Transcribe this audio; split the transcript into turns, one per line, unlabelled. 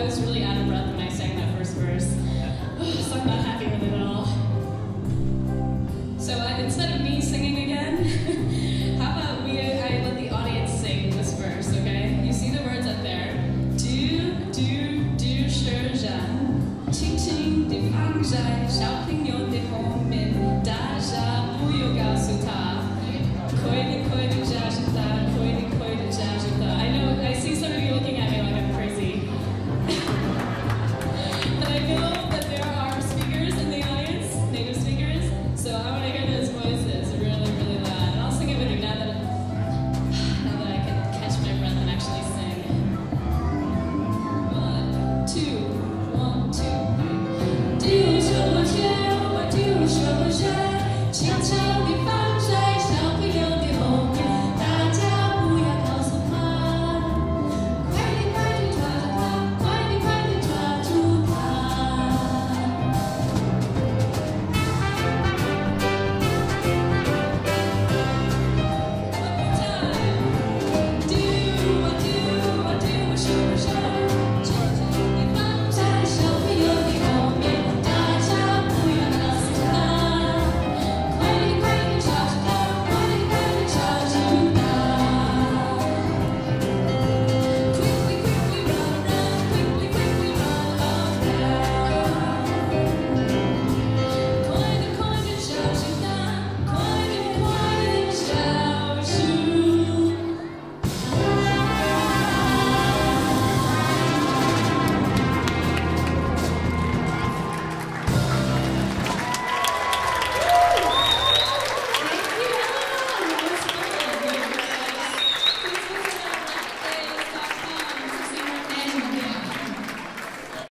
I was really out of breath when I sang that first verse, so I'm not happy with it at all. So uh, instead of me singing again, how about we, I let the audience sing this verse, okay? You see the words up there. Du, du, du, Shuo Juan, Qing Ang Zhai, Xiao Ping Yon,